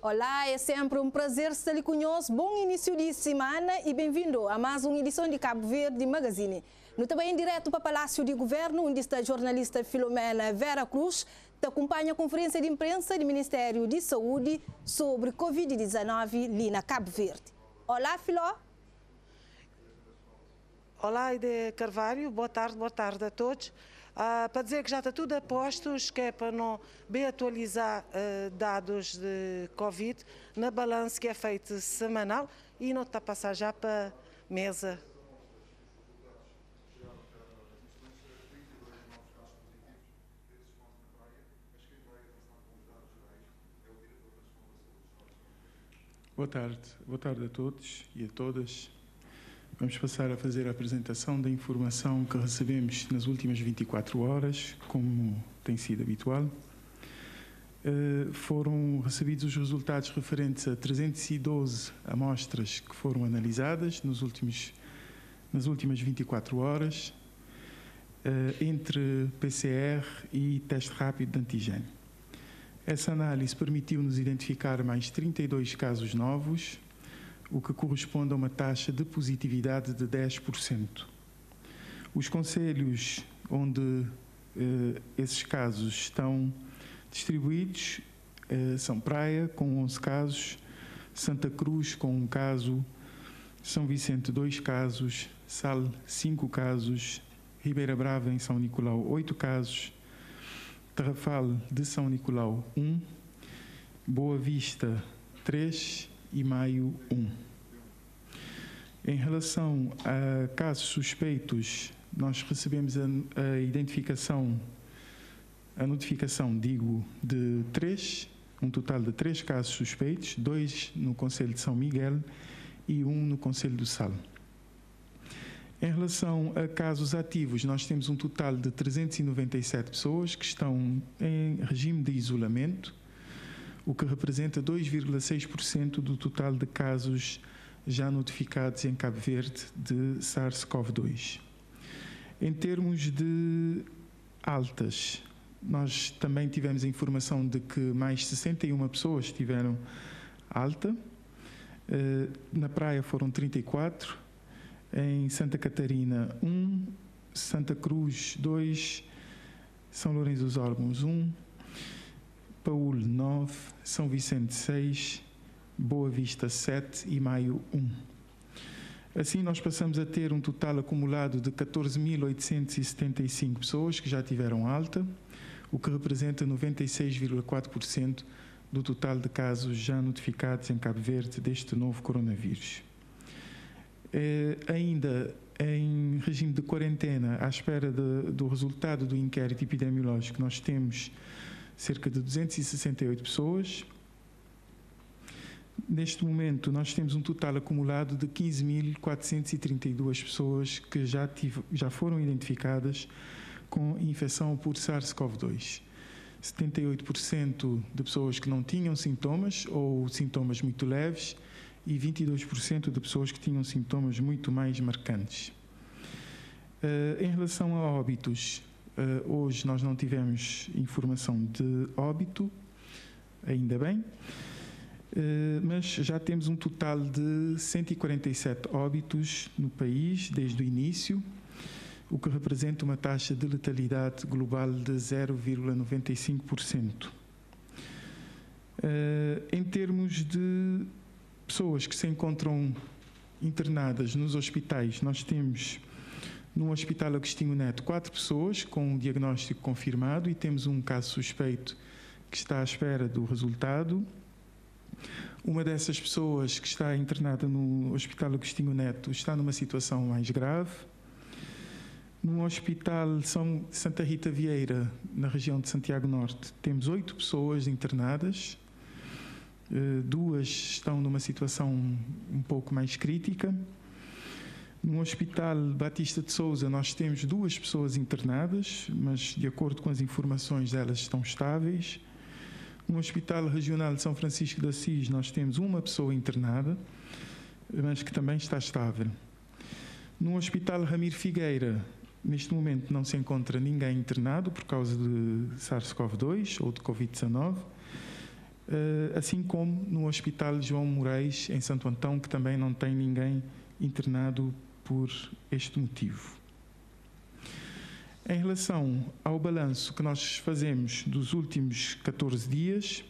Olá, é sempre um prazer estar lhe conosco. Bom início de semana e bem-vindo a mais uma edição de Cabo Verde Magazine. No também em direto para o Palácio de Governo, onde está a jornalista Filomena Vera Cruz, que acompanha a conferência de imprensa do Ministério de Saúde sobre Covid-19 ali na Cabo Verde. Olá, Filó. Olá, Ide Carvalho. Boa tarde, boa tarde a todos. Ah, para dizer que já está tudo a postos, que é para não bem atualizar ah, dados de Covid na balança que é feito semanal e não está a passar já para mesa. Boa tarde, boa tarde a todos e a todas. Vamos passar a fazer a apresentação da informação que recebemos nas últimas 24 horas, como tem sido habitual. Uh, foram recebidos os resultados referentes a 312 amostras que foram analisadas nos últimos, nas últimas 24 horas, uh, entre PCR e teste rápido de antigênio. Essa análise permitiu-nos identificar mais 32 casos novos, o que corresponde a uma taxa de positividade de 10%. Os conselhos onde eh, esses casos estão distribuídos eh, são Praia, com 11 casos, Santa Cruz, com um caso, São Vicente, dois casos, Sal, cinco casos, Ribeira Brava, em São Nicolau, oito casos, Tarrafal de São Nicolau, um, Boa Vista, três e maio 1. Em relação a casos suspeitos, nós recebemos a, a identificação, a notificação, digo, de três, um total de três casos suspeitos, dois no Conselho de São Miguel e um no Conselho do Sal. Em relação a casos ativos, nós temos um total de 397 pessoas que estão em regime de isolamento, o que representa 2,6% do total de casos já notificados em Cabo Verde de SARS-CoV-2. Em termos de altas, nós também tivemos a informação de que mais 61 pessoas tiveram alta. Eh, na praia foram 34, em Santa Catarina 1, Santa Cruz 2, São Lourenço dos Órgãos 1, Paúl 9, São Vicente 6, Boa Vista 7 e Maio 1. Assim, nós passamos a ter um total acumulado de 14.875 pessoas que já tiveram alta, o que representa 96,4% do total de casos já notificados em Cabo Verde deste novo coronavírus. É, ainda em regime de quarentena, à espera de, do resultado do inquérito epidemiológico, nós temos cerca de 268 pessoas. Neste momento, nós temos um total acumulado de 15.432 pessoas que já, tive, já foram identificadas com infecção por SARS-CoV-2. 78% de pessoas que não tinham sintomas ou sintomas muito leves e 22% de pessoas que tinham sintomas muito mais marcantes. Uh, em relação a óbitos, Uh, hoje nós não tivemos informação de óbito, ainda bem, uh, mas já temos um total de 147 óbitos no país desde o início, o que representa uma taxa de letalidade global de 0,95%. Uh, eh, em termos de pessoas que se encontram internadas nos hospitais, nós temos no Hospital Agostinho Neto, quatro pessoas com um diagnóstico confirmado e temos um caso suspeito que está à espera do resultado. Uma dessas pessoas que está internada no Hospital Agostinho Neto está numa situação mais grave. No Hospital São Santa Rita Vieira, na região de Santiago Norte, temos oito pessoas internadas. Eh, duas estão numa situação um pouco mais crítica. No Hospital Batista de Souza, nós temos duas pessoas internadas, mas de acordo com as informações, elas estão estáveis. No Hospital Regional de São Francisco de Assis, nós temos uma pessoa internada, mas que também está estável. No Hospital Ramiro Figueira, neste momento não se encontra ninguém internado por causa de SARS-CoV-2 ou de Covid-19. assim como no Hospital João Moraes, em Santo Antão, que também não tem ninguém internado por este motivo. Em relação ao balanço que nós fazemos dos últimos 14 dias,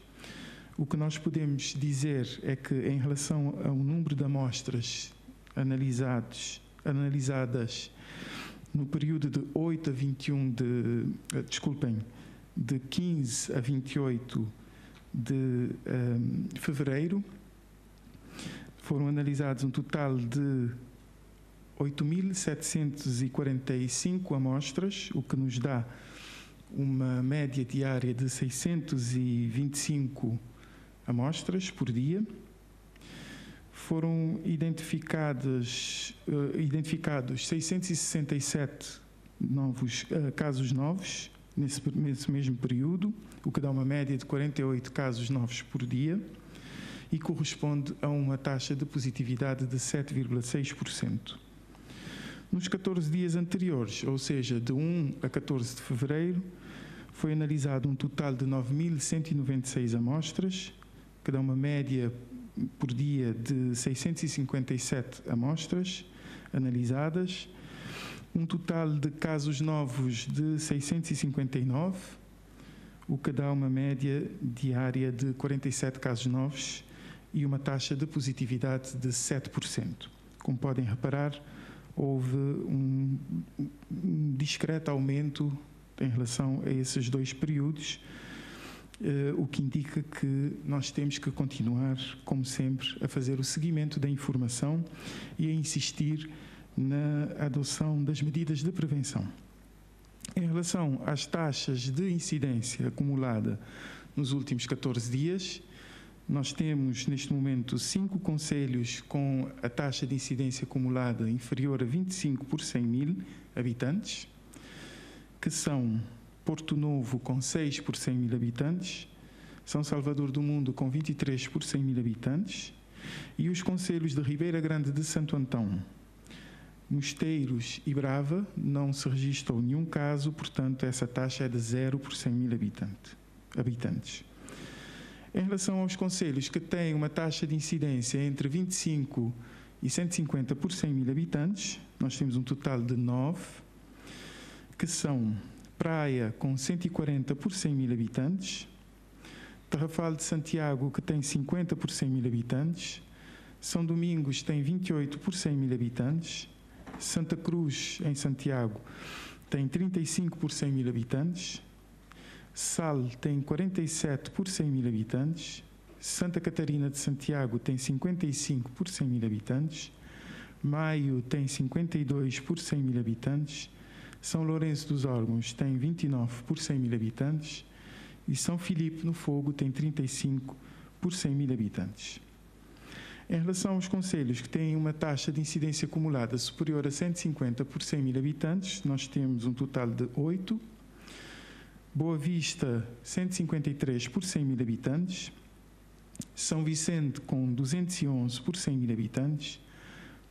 o que nós podemos dizer é que, em relação ao número de amostras analisadas no período de 8 a 21 de, eh, desculpem, de 15 a 28 de um, eh, fevereiro, foram analisados um total de 8.745 amostras, o que nos dá uma média diária de 625 amostras por dia. Foram identificadas, uh, identificados 667 novos, uh, casos novos nesse, nesse mesmo período, o que dá uma média de 48 casos novos por dia e corresponde a uma taxa de positividade de 7,6%. Nos 14 dias anteriores, ou seja, de 1 a 14 de fevereiro, foi analisado um total de 9.196 amostras, que dá uma média por dia de 657 amostras analisadas, um total de casos novos de 659, o que dá uma média diária de 47 casos novos e uma taxa de positividade de 7%. Como podem reparar, houve um, um discreto aumento em relação a esses dois períodos, eh, o que indica que nós temos que continuar, como sempre, a fazer o seguimento da informação e a insistir na adoção das medidas de prevenção. Em relação às taxas de incidência acumulada nos últimos 14 dias, nós temos, neste momento, cinco conselhos com a taxa de incidência acumulada inferior a 25 por 100 mil habitantes, que são Porto Novo, com 6 por 100 mil habitantes, São Salvador do Mundo, com 23 por 100 mil habitantes, e os conselhos de Ribeira Grande de Santo Antão, Mosteiros e Brava, não se registrou nenhum caso, portanto, essa taxa é de 0 por 100 mil habitantes. Em relação aos conselhos que têm uma taxa de incidência entre 25 e 150 por 100 mil habitantes, nós temos um total de 9, que são Praia, com 140 por 100 mil habitantes, Tarrafal de Santiago, que tem 50 por 100 mil habitantes, São Domingos tem 28 por 100 mil habitantes, Santa Cruz, em Santiago, tem 35 por 100 mil habitantes, Sal tem 47 por 100 mil habitantes, Santa Catarina de Santiago tem 55 por 100 mil habitantes, Maio tem 52 por 100 mil habitantes, São Lourenço dos Órgãos tem 29 por 100 mil habitantes. E São Filipe no Fogo tem 35 por 100 mil habitantes. Em relação aos conselhos que têm uma taxa de incidência acumulada superior a 150 por 100 mil habitantes, nós temos um total de 8 Boa Vista, 153 por 100 mil habitantes. São Vicente, com 211 por 100 mil habitantes.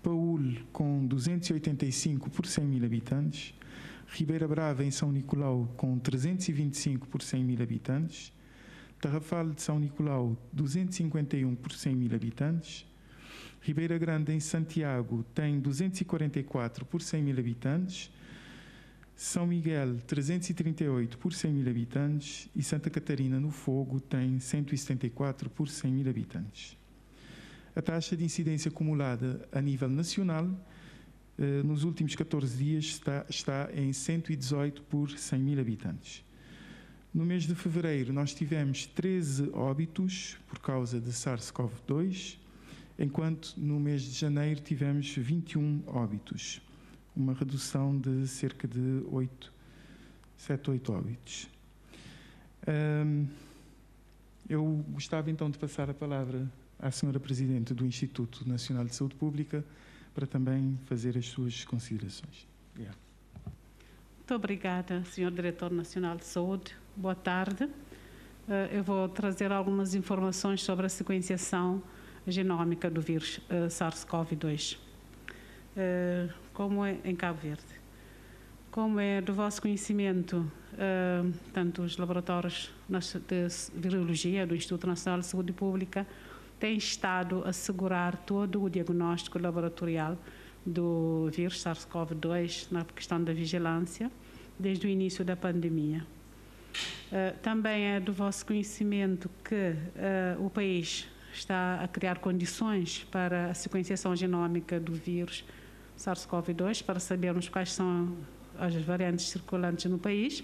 Paul, com 285 por 100 mil habitantes. Ribeira Brava, em São Nicolau, com 325 por 100 mil habitantes. Tarrafal de São Nicolau, 251 por 100 mil habitantes. Ribeira Grande, em Santiago, tem 244 por 100 mil habitantes. São Miguel, 338 por 100 mil habitantes e Santa Catarina, no Fogo, tem 174 por 100 mil habitantes. A taxa de incidência acumulada a nível nacional eh, nos últimos 14 dias está, está em 118 por 100 mil habitantes. No mês de fevereiro, nós tivemos 13 óbitos por causa de SARS-CoV-2, enquanto no mês de janeiro tivemos 21 óbitos uma redução de cerca de 8, 7, 8 óbitos. Um, eu gostava então de passar a palavra à Senhora Presidente do Instituto Nacional de Saúde Pública para também fazer as suas considerações. Obrigado. Muito obrigada, Senhor Diretor Nacional de Saúde. Boa tarde. Eh, eu vou trazer algumas informações sobre a sequenciação genómica do vírus eh, SARS-CoV-2. Como é em Cabo Verde. como é do vosso conhecimento, uh, tanto os laboratórios de virologia do Instituto Nacional de Saúde Pública têm estado a assegurar todo o diagnóstico laboratorial do vírus SARS-CoV-2 na questão da vigilância desde o início da pandemia. Uh, também é do vosso conhecimento que uh, o país está a criar condições para a sequenciação genômica do vírus SARS-CoV-2 para sabermos quais são as variantes circulantes no país.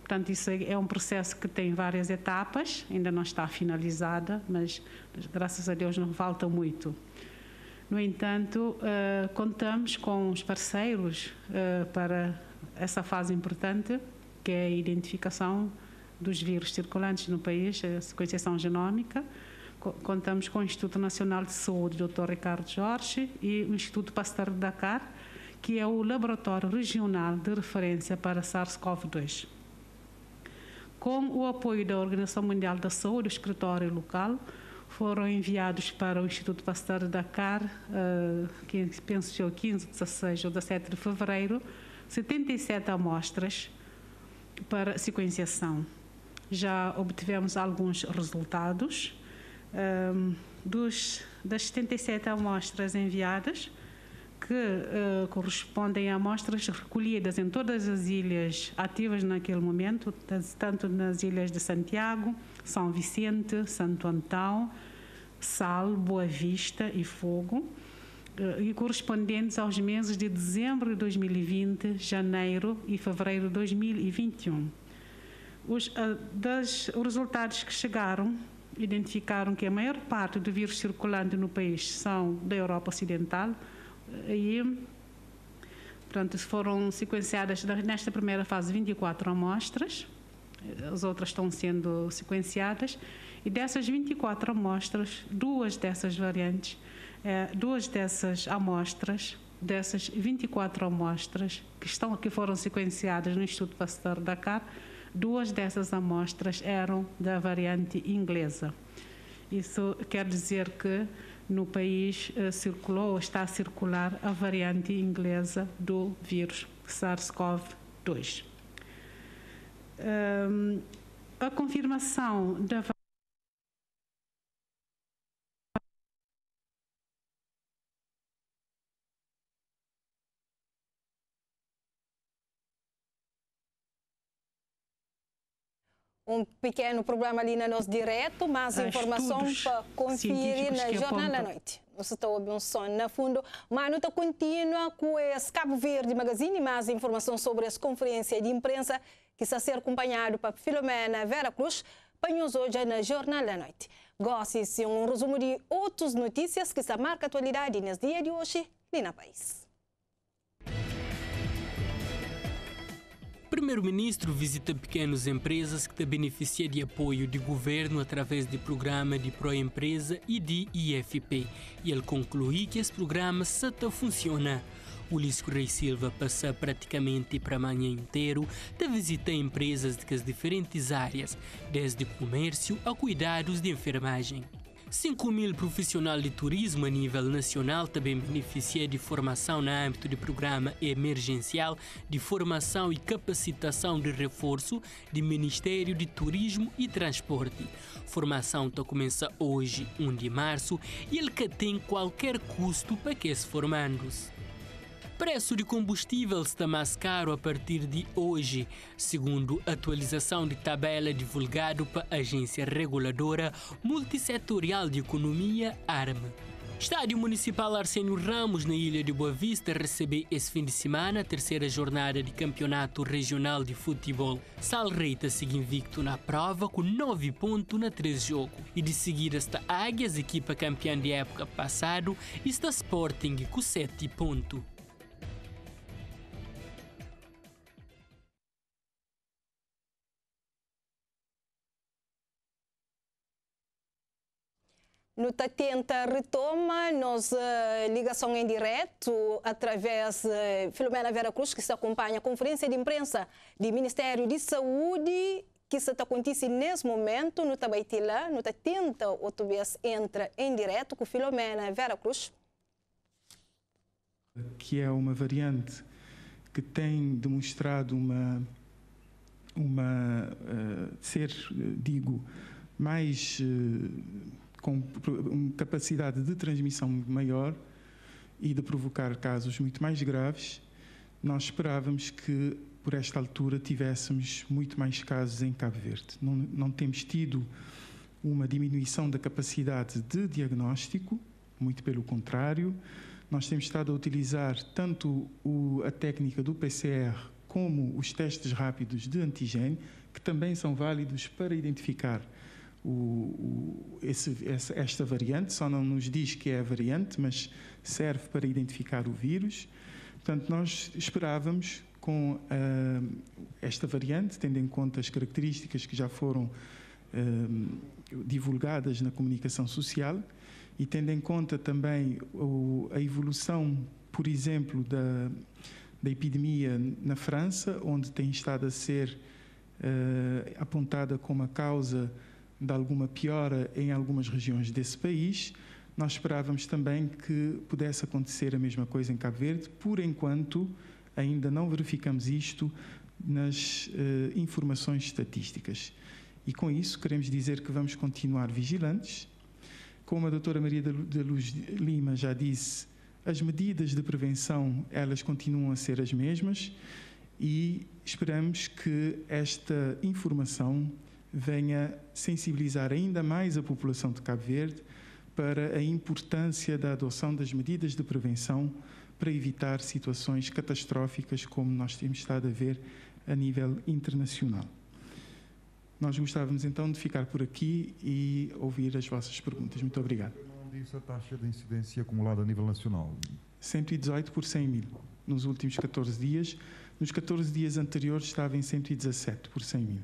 Portanto, isso é um processo que tem várias etapas, ainda não está finalizada, mas graças a Deus não falta muito. No entanto, uh, contamos com os parceiros uh, para essa fase importante, que é a identificação dos vírus circulantes no país, a sequenciação genómica. Contamos com o Instituto Nacional de Saúde, Dr. Ricardo Jorge, e o Instituto Pasteur de Dakar, que é o laboratório regional de referência para SARS-CoV-2. Com o apoio da Organização Mundial da Saúde, o escritório local, foram enviados para o Instituto Pasteur de Dakar, uh, que penso que é o 15, 16 ou 17 de fevereiro, 77 amostras para sequenciação. Já obtivemos alguns resultados. Um, dos, das 77 amostras enviadas, que uh, correspondem a amostras recolhidas em todas as ilhas ativas naquele momento, tanto nas ilhas de Santiago, São Vicente, Santo Antão, Sal, Boa Vista e Fogo, uh, e correspondentes aos meses de dezembro de 2020, janeiro e fevereiro de 2021. Os, uh, das, os resultados que chegaram identificaram que a maior parte do vírus circulante no país são da Europa Ocidental, Aí, pronto, foram sequenciadas nesta primeira fase 24 amostras, as outras estão sendo sequenciadas, e dessas 24 amostras, duas dessas variantes, é, duas dessas amostras, dessas 24 amostras que, estão, que foram sequenciadas no Instituto Pasteur Dakar, duas dessas amostras eram da variante inglesa. Isso quer dizer que no país uh, circulou ou está a circular a variante inglesa do vírus SARS-CoV-2. Um, a confirmação da um pequeno problema ali no nosso direto, mas a informação para conferir na Jornal da Noite. Você está ouvindo um som na fundo, mas não está contínua com esse Cabo Verde Magazine, mais informação sobre essa conferência de imprensa que está a ser acompanhado para Filomena Vera Cruz, panhos hoje na Jornal da Noite. Goste-se um resumo de outras notícias que está marca a atualidade nesse dia de hoje, ali na País. Primeiro-Ministro visita pequenas empresas que te beneficiam de apoio de governo através de programa de Proempresa e de IFP. E ele conclui que esse programa está funciona. Ulisses Correia Silva passa praticamente para amanhã inteiro de visitar empresas de diferentes áreas, desde comércio a cuidados de enfermagem. 5 mil profissionais de turismo a nível nacional também beneficiam de formação no âmbito do programa emergencial de formação e capacitação de reforço do Ministério de Turismo e Transporte. Formação está começa hoje, 1 de março, e ele que tem qualquer custo para que se formando-se preço de combustível está mais caro a partir de hoje, segundo atualização de tabela divulgada para a Agência Reguladora Multissetorial de Economia, ARME. Estádio Municipal Arsenio Ramos, na Ilha de Boa Vista, recebe esse fim de semana a terceira jornada de Campeonato Regional de Futebol. Salreita segue invicto na prova com 9 pontos na 3 jogos. E de seguida está Águias, equipa campeã de época passado, e está Sporting com 7 pontos. No Tatenta retoma nossa ligação em direto através de eh, Filomena Vera Cruz, que se acompanha a conferência de imprensa do Ministério de Saúde, que se está acontecendo nesse momento no Tabaitila. No Tatenta, outra vez entra em direto com Filomena Vera Cruz. Que é uma variante que tem demonstrado uma, uma uh, ser, digo, mais uh, com capacidade de transmissão maior e de provocar casos muito mais graves, nós esperávamos que por esta altura tivéssemos muito mais casos em Cabo Verde. Não, não temos tido uma diminuição da capacidade de diagnóstico, muito pelo contrário, nós temos estado a utilizar tanto o, a técnica do PCR como os testes rápidos de antigênio, que também são válidos para identificar o, o, esse, esta variante, só não nos diz que é a variante, mas serve para identificar o vírus. Portanto, nós esperávamos com uh, esta variante, tendo em conta as características que já foram uh, divulgadas na comunicação social e tendo em conta também o, a evolução, por exemplo, da, da epidemia na França, onde tem estado a ser uh, apontada como a causa de alguma piora em algumas regiões desse país, nós esperávamos também que pudesse acontecer a mesma coisa em Cabo Verde. Por enquanto, ainda não verificamos isto nas uh, informações estatísticas. E com isso, queremos dizer que vamos continuar vigilantes. Como a doutora Maria da Luz Lima já disse, as medidas de prevenção, elas continuam a ser as mesmas e esperamos que esta informação venha sensibilizar ainda mais a população de Cabo Verde para a importância da adoção das medidas de prevenção para evitar situações catastróficas como nós temos estado a ver a nível internacional. Nós gostávamos então de ficar por aqui e ouvir as vossas perguntas. Muito obrigado. Não disse a taxa de incidência acumulada a nível nacional. 118 por 100 mil nos últimos 14 dias. Nos 14 dias anteriores estava em 117 por 100 mil.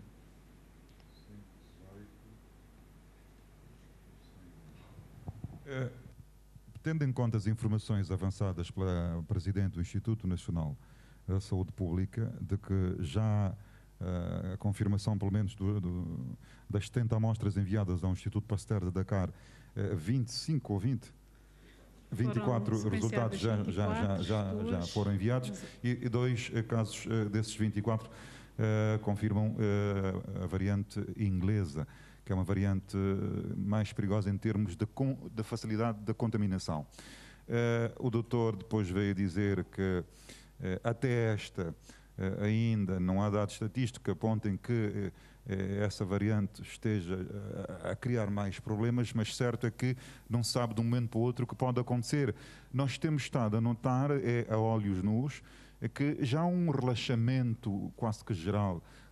É, tendo em conta as informações avançadas pela Presidente do Instituto Nacional da Saúde Pública, de que já uh, a confirmação, pelo menos, do, do, das 70 amostras enviadas ao Instituto Pasteur de Dakar, uh, 25 ou 20 24 foram resultados já, 24, já, já, já, já, foram enviados e, e dois eh, casos uh, desses 24 uh, confirmam uh, a variante inglesa que é uma variante mais perigosa em termos de facilidade da contaminação. Uh, o doutor depois veio dizer que uh, até esta ainda não há dados estatísticos que apontem que essa variante esteja a criar mais problemas, mas certo é que não se sabe de um momento para o outro o que pode acontecer. Nós temos estado a notar, é, a olhos nus, é que já há um relaxamento quase que geral eh,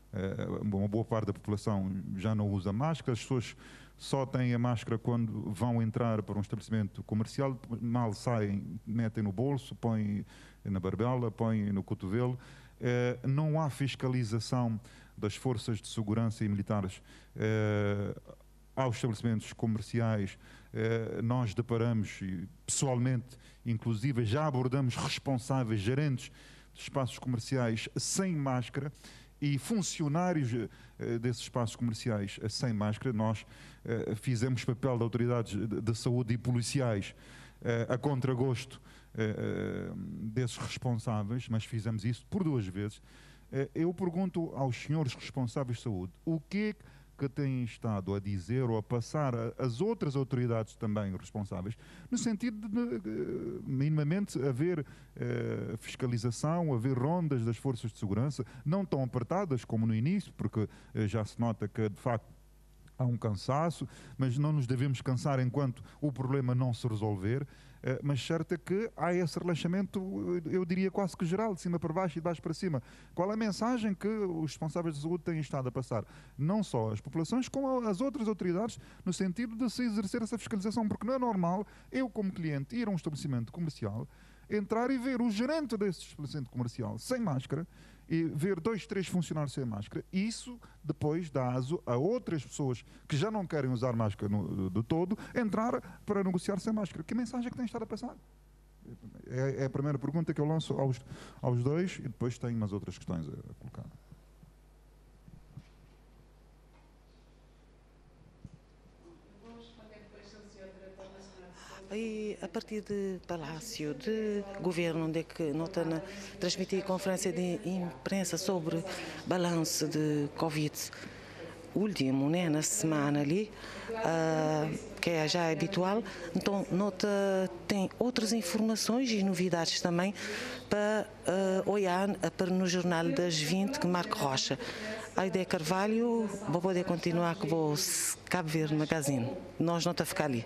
uma boa parte da população já não usa máscara, as pessoas só têm a máscara quando vão entrar para um estabelecimento comercial, mal saem, metem no bolso, põem na barbela, põem no cotovelo. Eh, não há fiscalização das forças de segurança e militares eh, aos estabelecimentos comerciais. Nós deparamos, pessoalmente, inclusive, já abordamos responsáveis, gerentes de espaços comerciais sem máscara e funcionários uh, desses espaços comerciais uh, sem máscara, nós uh, fizemos papel de autoridades de, de saúde e policiais a contragosto desses responsáveis, mas fizemos isso por duas vezes. eu pergunto aos senhores responsáveis de saúde, o que é que que têm estado a dizer ou a passar às outras autoridades também responsáveis, no sentido de, de minimamente haver eh, fiscalização, haver rondas das forças de segurança, não tão apertadas como no início, porque eh, já se nota que de facto há um cansaço, mas não nos devemos cansar enquanto o problema não se resolver. Eh, mas certo é que há esse relaxamento, eu diria quase que geral, de cima para baixo e de baixo para cima. Qual a mensagem que os responsáveis de saúde têm estado a passar? Não só as populações, como as outras autoridades, no sentido de se exercer essa fiscalização, porque não é normal eu, como cliente, ir a um estabelecimento comercial, entrar e ver o gerente desse estabelecimento comercial sem máscara e ver dois, três funcionários sem máscara, isso depois dá aso a outras pessoas que já não querem usar máscara no, do todo, entrar para negociar sem máscara. Que mensagem é que tem estado a passar? É, é, a primeira pergunta que eu lanço aos, aos dois e depois tenho umas outras questões a colocar. E a partir de Palácio de Governo, onde é que nota na transmitir conferência de imprensa sobre balanço de Covid último, né, na semana ali, uh, que é já habitual. Então, nota tem outras informações e novidades também para uh, olhar para no Jornal das 20, que Marco Rocha. A ideia Carvalho, vou poder continuar com o Cabo Verde Magazine. Nós não está a ficar ali.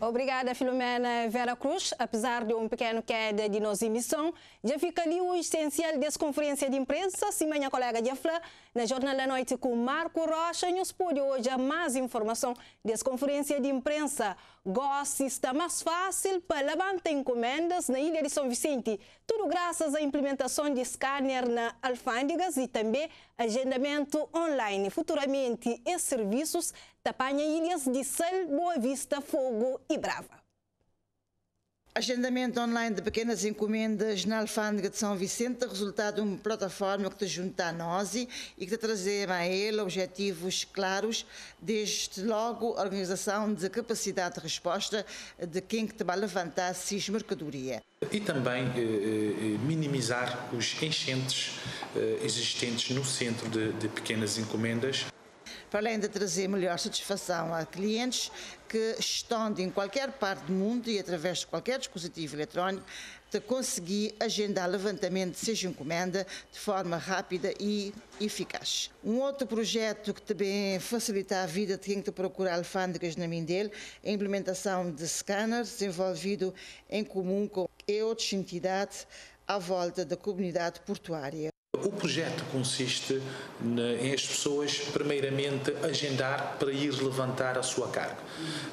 Obrigada, Filomena Vera Cruz. Apesar de um pequeno queda de nossa emissão, já fica ali o essencial dessa conferência de imprensa. Sim, minha colega Jafla, na Jornal da Noite com Marco Rocha, nos pôde hoje mais informação dessa conferência de imprensa. Gosto está mais fácil para levantar encomendas na Ilha de São Vicente. Tudo graças à implementação de scanner na alfândegas e também agendamento online. Futuramente, esses serviços tapanha ilhas de Sal, Boa Vista, Fogo e Brava. Agendamento online de pequenas encomendas na Alfândega de São Vicente, resultado de uma plataforma que te junta a nós e que te trazer a ele objetivos claros, desde logo a organização de capacidade de resposta de quem que te vai levantar cis mercadoria. E também eh, eh, minimizar os enchentes eh, existentes no centro de, de pequenas encomendas para além de trazer melhor satisfação a clientes que estão em qualquer parte do mundo e através de qualquer dispositivo eletrónico de conseguir agendar levantamento seja encomenda de forma rápida e eficaz. Um outro projeto que também facilita a vida de quem te procura alfândegas na Mindel é a implementação de scanners desenvolvido em comum com outras entidades à volta da comunidade portuária. O projeto consiste em as pessoas, primeiramente, agendar para ir levantar a sua carga.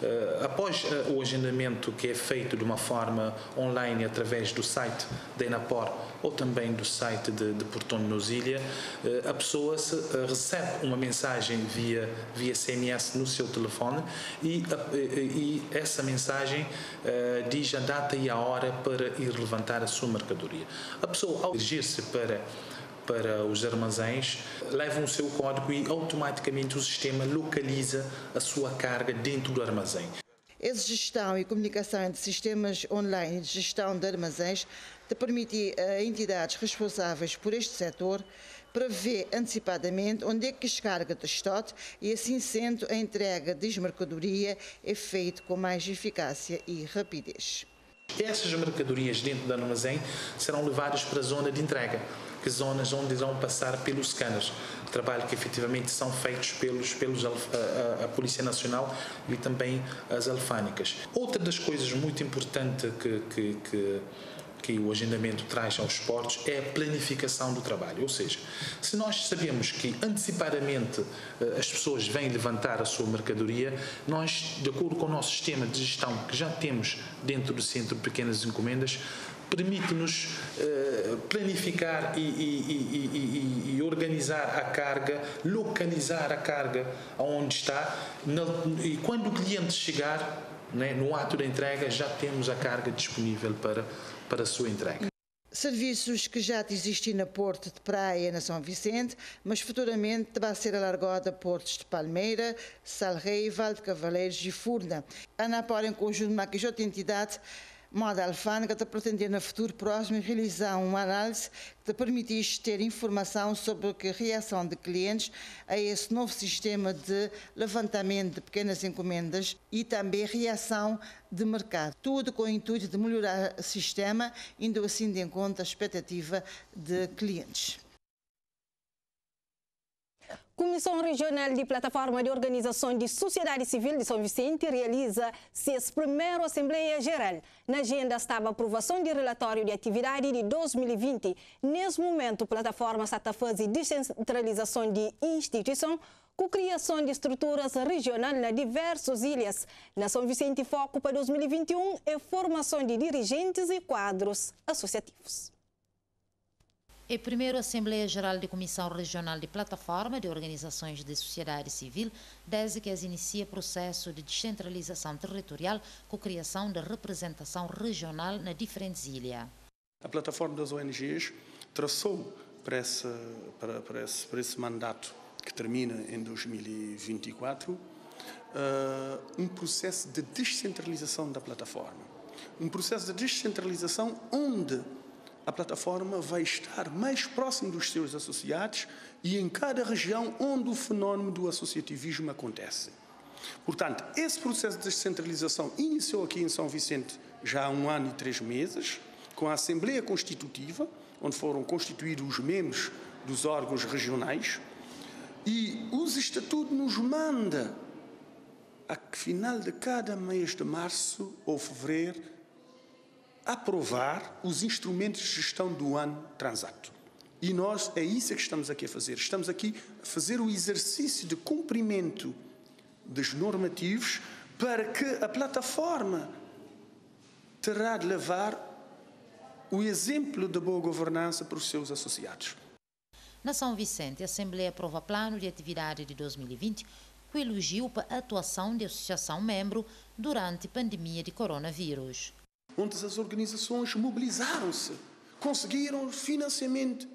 Uh, após uh, o agendamento que é feito de uma forma online através do site da Enapor ou também do site de, de Portão de Nosilha, uh, a pessoa se, recebe uma mensagem via, via SMS no seu telefone e, e essa mensagem diz a data e a hora para ir levantar a sua mercadoria. A pessoa, ao dirigir-se para para os armazéns, levam o seu código e automaticamente o sistema localiza a sua carga dentro do armazém. Essa gestão e comunicação entre sistemas online de gestão de armazéns te permite a entidades responsáveis por este setor prever antecipadamente onde é que descarga de estoque e assim sendo a entrega de mercadoria é feita com mais eficácia e rapidez. Essas mercadorias dentro do armazém serão levadas para a zona de entrega que zonas onde irão passar pelos scanners. Trabalho que efetivamente são feitos pelos, pelos a, a, a Polícia Nacional e também as alfânicas. Outra das coisas muito importantes que, que, que que o agendamento traz aos portos é a planificação do trabalho. Ou seja, se nós sabemos que antecipadamente eh, as pessoas vêm levantar a sua mercadoria, nós, de acordo com o nosso sistema de gestão que já temos dentro do Centro de Pequenas Encomendas, permite-nos uh, planificar e, e, e, e, organizar a carga, localizar a carga onde está, e quando o cliente chegar, né, no ato da entrega, já temos a carga disponível para, para a sua entrega. Serviços que já existem na Porto de Praia, na São Vicente, mas futuramente vai ser alargado a portos de Palmeira, Salrei, Val de Cavaleiros e Furna. A ANAPOR, em conjunto com a outra moda alfândega está pretender no futuro próximo realizar uma análise que te permitisse ter informação sobre a reação de clientes a esse novo sistema de levantamento de pequenas encomendas e também reação de mercado. Tudo com o intuito de melhorar o sistema, indo assim de encontro à expectativa de clientes. Comissão Regional de Plataforma de Organização de Sociedade Civil de São Vicente realiza sua primeira Assembleia Geral. Na agenda estava a aprovação de relatório de atividade de 2020. Nesse momento, a plataforma está fazer descentralização de instituição com criação de estruturas regionais nas diversas ilhas. Na São Vicente, foco para 2021 é formação de dirigentes e quadros associativos. A primeira Assembleia Geral de Comissão Regional de Plataforma de Organizações de Sociedade Civil, desde que as inicia processo de descentralização territorial com criação de representação regional nas diferentes ilhas. A plataforma das ONGs traçou para esse, para, para esse, para esse mandato que termina em 2024 uh, um processo de descentralização da plataforma. Um processo de descentralização onde a plataforma vai estar mais próximo dos seus associados e em cada região onde o fenómeno do associativismo acontece. Portanto, esse processo de descentralização iniciou aqui em São Vicente já há um ano e três meses, com a Assembleia Constitutiva, onde foram constituídos os membros dos órgãos regionais, e os estatutos nos manda a final de cada mês de março ou fevereiro aprovar os instrumentos de gestão do ano transato. E nós é isso que estamos aqui a fazer. Estamos aqui a fazer o exercício de cumprimento dos normativos para que a plataforma terá de levar o exemplo de boa governança para os seus associados. Na São Vicente, a Assembleia aprova plano de atividade de 2020 com elogio para a atuação da associação membro durante a pandemia de coronavírus. Onde as organizações mobilizaram-se, conseguiram financiamento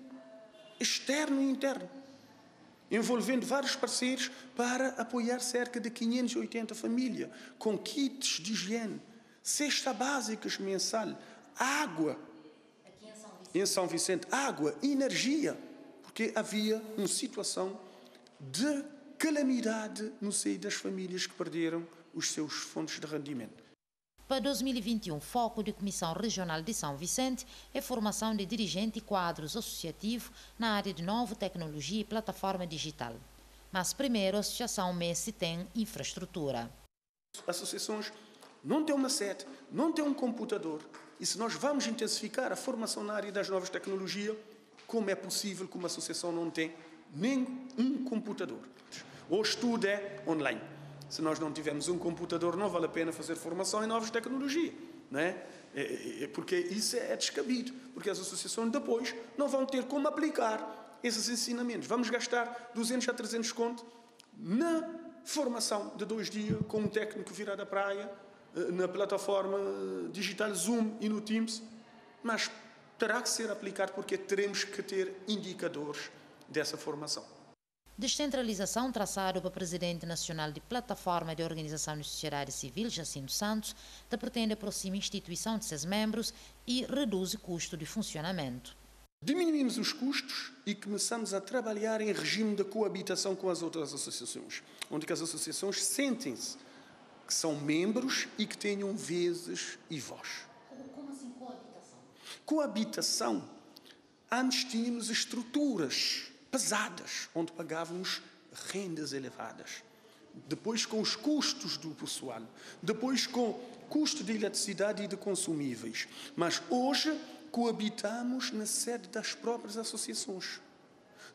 externo e interno, envolvendo vários parceiros para apoiar cerca de 580 famílias, com kits de higiene, cesta básicas mensal, água, em São Vicente, água, energia porque havia uma situação de calamidade no seio das famílias que perderam os seus fontes de rendimento. Para 2021, foco da Comissão Regional de São Vicente é formação de dirigente e quadros associativos na área de nova tecnologia e plataforma digital. Mas primeiro a associação MESSI tem infraestrutura. Associações não têm uma sede, não têm um computador. E se nós vamos intensificar a formação na área das novas tecnologias, como é possível que uma associação não tenha nem um computador? Hoje tudo é online. Se nós não tivermos um computador, não vale a pena fazer formação em novas tecnologias. Não é? é, é, porque isso é descabido. Porque as associações depois não vão ter como aplicar esses ensinamentos. Vamos gastar 200 a 300 conto na formação de dois dias com um técnico virado da praia, eh, na plataforma digital Zoom e no Teams. Mas terá que ser aplicado porque teremos que ter indicadores dessa formação. Descentralização traçado para o presidente nacional de Plataforma de Organização de Sociedade Civil, Jacinto Santos, que pretende aproximar a instituição de seus membros e reduz o custo de funcionamento. Diminuímos os custos e começamos a trabalhar em regime de coabitação com as outras associações, onde as associações sentem-se que são membros e que tenham vezes e voz coabitação, antes tínhamos estruturas pesadas, onde pagávamos rendas elevadas. Depois com os custos do pessoal, depois com custo de eletricidade e de consumíveis. Mas hoje coabitamos na sede das próprias associações.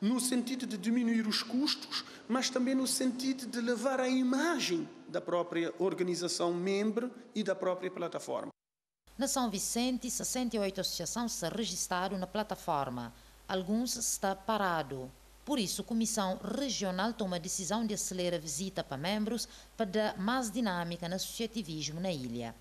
No sentido de diminuir os custos, mas também no sentido de levar a imagem da própria organização membro e da própria plataforma. Na São Vicente, 68 associações se registraram na plataforma. Alguns está parado. Por isso, a Comissão Regional toma a decisão de acelerar a visita para membros para dar mais dinâmica no associativismo na ilha.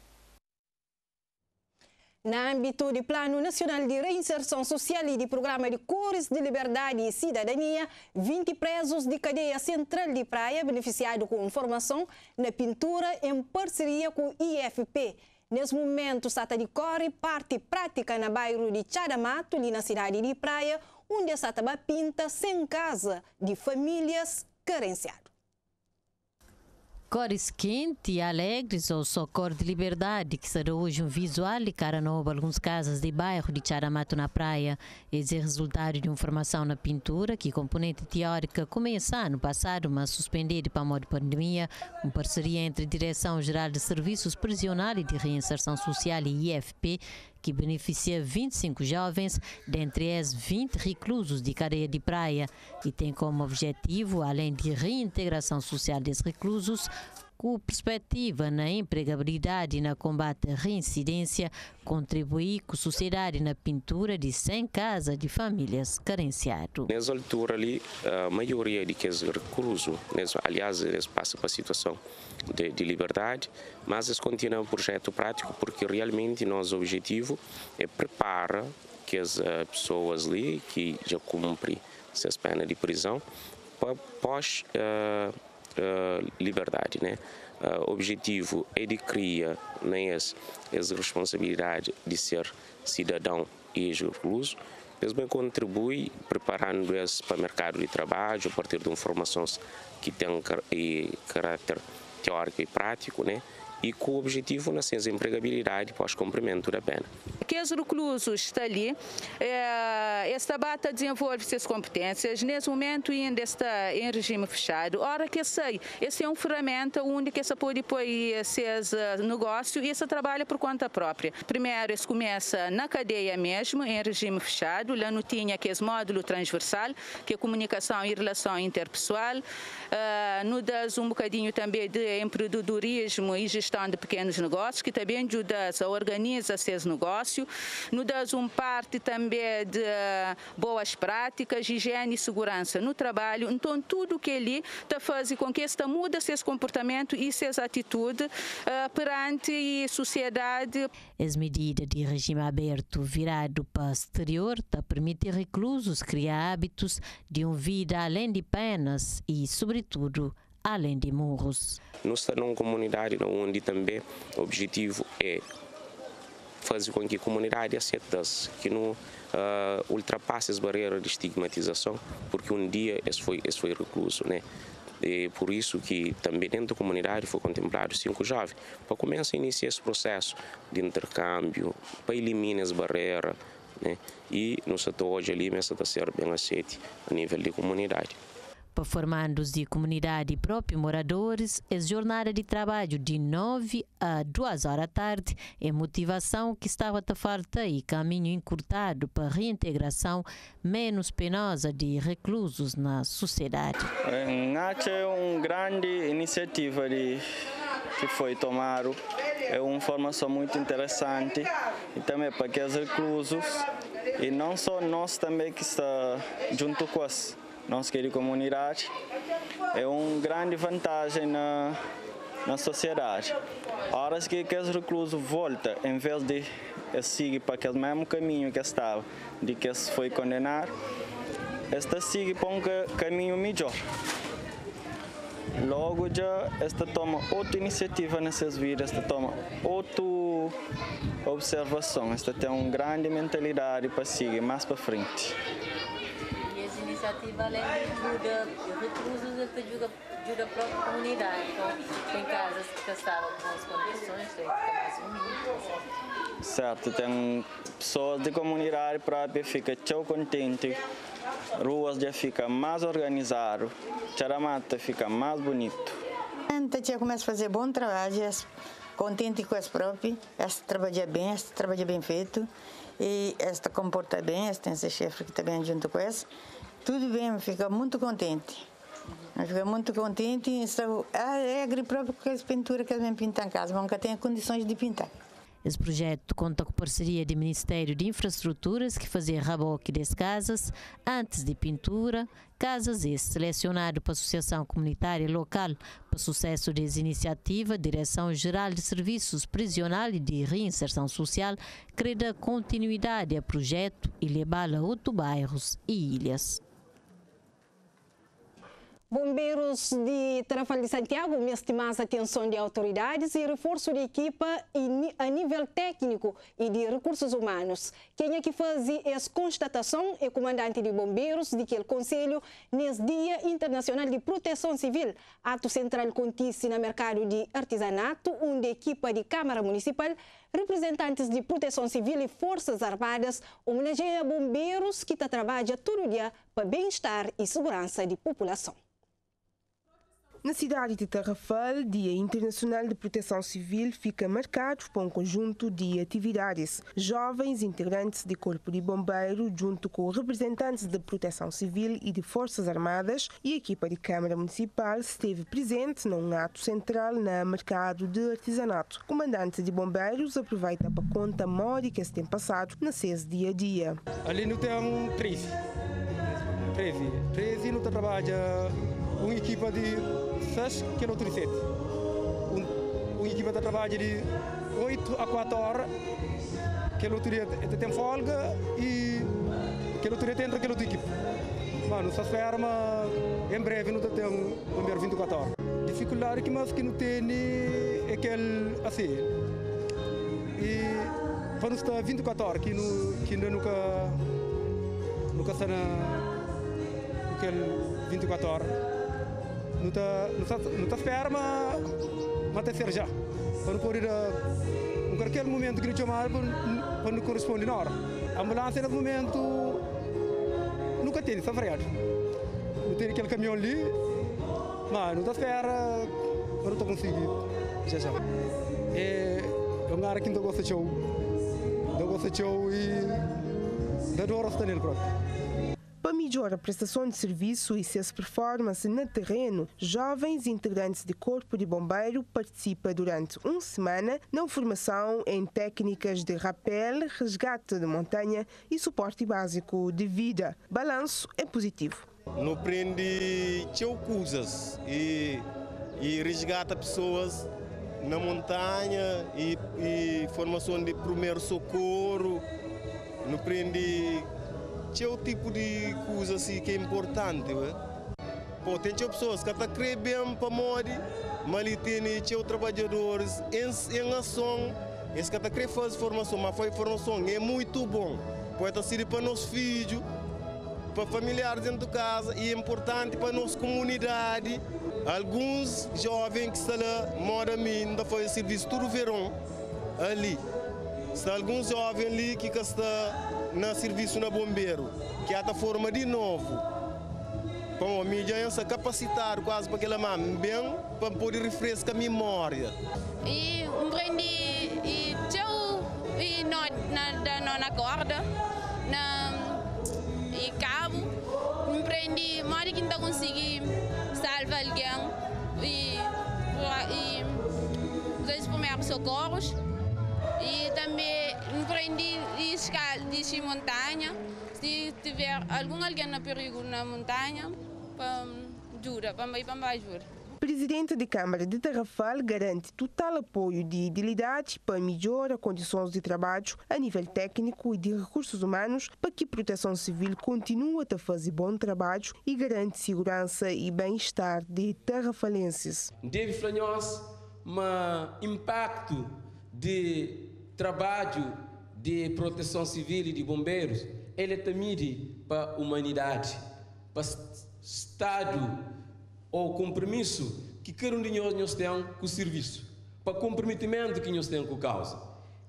No âmbito do Plano Nacional de Reinserção Social e do Programa de Cores de Liberdade e Cidadania, 20 presos de cadeia central de praia beneficiados com formação na pintura em parceria com o IFP. Nesse momento, Sata de Corre parte prática na bairro de Chadamato, ali na cidade de Praia, onde a Sata pinta sem casa de famílias carenciadas. Cores quentes e alegres ou só cor de liberdade, que será hoje um visual de cara nova algumas casas de bairro de Charamato na praia. Esse é resultado de uma formação na pintura que componente teórica começa no passado, mas suspendida para modo pandemia, uma parceria entre Direção-Geral de Serviços Prisional e de Reinserção Social e IFP, que beneficia 25 jovens, dentre eles 20 reclusos de cadeia de praia, e tem como objetivo, além de reintegração social desses reclusos, com perspectiva na empregabilidade e na combate à reincidência, contribuir com a sociedade na pintura de 100 casas de famílias carenciadas. Nessa altura ali, a maioria de que reclusos, aliás, eles passam por situação de, de liberdade, mas eles continuam um projeto prático porque realmente nosso objetivo é preparar que as uh, pessoas ali que já cumprem essas penas de prisão para pós uh, liberdade, né? O uh, objetivo é de criar né, essa, essa responsabilidade de ser cidadão e recluso, mesmo contribui preparando esse para o mercado de trabalho a partir de informações que têm caráter teórico e prático, né? E com o objetivo de empregabilidade pós-cumprimento da pena. Que os reclusos estão ali, é, esta bata desenvolve suas competências, nesse momento ainda está em regime fechado. Ora que sei, essa é uma ferramenta onde que essa pode pôr seus eh, negócios e essa trabalha por conta própria. Primeiro, esse começa na cadeia mesmo, em regime fechado, lá não tinha que esse módulo transversal, que é comunicação e relação interpessoal, uh, no das um bocadinho também de empreendedorismo e gestão gestão de pequenos negócios, que também ajuda a organizar seus negócios, nos dá uma parte também de boas práticas, higiene e segurança no trabalho. Então, tudo que ele está fazendo com que esta muda seus comportamentos e suas atitudes uh, perante a sociedade. As medidas de regime aberto virado para o exterior está permitir reclusos criar hábitos de uma vida além de penas e, sobretudo, além de. Nós estamos numa comunidade onde também o objetivo é fazer com que a comunidade aceite que não uh, ultrapasse as barreiras de estigmatização, porque um dia esse foi, esse foi recluso, né? E por isso que também dentro da comunidade foi contemplado cinco jovens, para começar a iniciar esse processo de intercâmbio, para eliminar as barreiras, né? E no setor hoje ali, mas está a ser bem aceito a nível de comunidade para formandos de comunidade e próprios moradores, é jornada de trabalho de 9 a 2 horas da tarde. É motivação que estava a falta e caminho encurtado para a reintegração menos penosa de reclusos na sociedade. É uma grande iniciativa de, que foi tomada, é uma formação muito interessante. E também para aqueles reclusos e não só nós também que está junto com os nossa querida comunidade, é uma grande vantagem na, na sociedade. Horas que aqueles reclusos voltam, em vez de seguir para aquele mesmo caminho que estava, de que se foi condenar, esta segue para um caminho melhor. Logo já esta toma outra iniciativa nessas vidas, esta toma outra observação, esta tem uma grande mentalidade para seguir mais para frente iniciativa além de ajuda reclusos, ajuda, ajuda a própria comunidade. Então, tem casas que estavam com as condições, tem que mais unidas. Certo, tem pessoas de comunidade própria fica tão contente, ruas já fica mais organizado, Charamata fica mais bonito. A gente já começa a fazer bom trabalho, contente com as próprias, esta trabalha bem, esta trabalha bem feito e esta comporta bem, esta tem esse chefe que está bem junto com essa. Tudo bem, fica muito contente. Fica muito contente. Ah, é a própria com as pinturas que eles pintam em casa, nunca tem condições de pintar. Esse projeto conta com parceria do Ministério de Infraestruturas, que fazia reboque das casas antes de pintura. Casas esse selecionado para a Associação Comunitária Local para sucesso dessa iniciativa, Direção-Geral de Serviços Prisional e de Reinserção Social, crê continuidade ao projeto e levá-lo a outros bairros e ilhas. Bombeiros de Tarafal de Santiago mestre mais atenção de autoridades e reforço de equipa a nível técnico e de recursos humanos. Quem é que faz essa constatação é o comandante de bombeiros de que o Conselho, nesse Dia Internacional de Proteção Civil, ato central acontece no mercado de artesanato, onde a equipa de Câmara Municipal, representantes de Proteção Civil e Forças Armadas homenageia bombeiros que trabalham todo dia para bem-estar e segurança da população. Na cidade de Tarrafal, Dia Internacional de Proteção Civil fica marcado por um conjunto de atividades. Jovens integrantes do Corpo de Bombeiro, junto com representantes de Proteção Civil e de Forças Armadas e equipa de Câmara Municipal, esteve presente num ato central na mercado de artesanato. Comandante de Bombeiros aproveita para conta mori que se tem passado na SES dia a dia. Ali não tem 13. 13. 13 não trabalha uma equipa de 6 km 7. Um, uma equipa de trabalho de 8 a 4 horas, que ele tem folga e que ele tem outra equipe. Mano, só espera, em breve não tem um 24 horas. particular que mas que não tem aquele assim e quando está 24 horas que no que ainda nunca nunca na aquele 24 horas não está mas ter já para poder um qualquer momento que chamar para não corresponde na hora a ambulância nesse momento nunca tem está freado não tem aquele caminhão ali mas não está espera mas não estou conseguindo já já é um cara que não gosta de show não gosta de show e da hora está nele próprio para melhorar a prestação de serviço e suas performances no terreno, jovens integrantes de Corpo de Bombeiro participam durante uma semana na formação em técnicas de rapel, resgate de montanha e suporte básico de vida. Balanço é positivo. No prende coisas e, e resgata pessoas na montanha e, e formação de primeiro socorro. No prende é o tipo de coisa assim que é importante. Ué? Pô, tem pessoas que estão crê bem para morrer, mas tem trabalhadores em, em ação, eles que estão querendo fazer formação, mas foi formação é muito bom. Pode ser para nossos filhos, para familiares dentro de casa e é importante para a nossa comunidade. Alguns jovens que estão lá, moram ainda foi serviço todo verão ali. Está alguns jovens ali que estão no serviço na bombeiro, que há forma de novo. Para a mídia se capacitar quase para aquela mãe bem para poder refrescar a memória. E um prendi e teu e não na na na corda na e cabo um prendi mari que não consegui salvar alguém e e dois primeiros socorros e também empreendi de montanha. Se tiver algum alguém na perigo na montanha, jura, para ir para ajuda. Presidente da Câmara de Tarrafal garante total apoio de idilidade para melhorar condições de trabalho a nível técnico e de recursos humanos para que a Proteção Civil continue a fazer bom trabalho e garante segurança e bem-estar de tarrafalenses. Deve nós um impacto de trabalho de proteção civil e de bombeiros, ele é tamide para a humanidade, para o Estado ou compromisso que cada um de nós tem com o serviço, para o comprometimento que nós temos com a causa.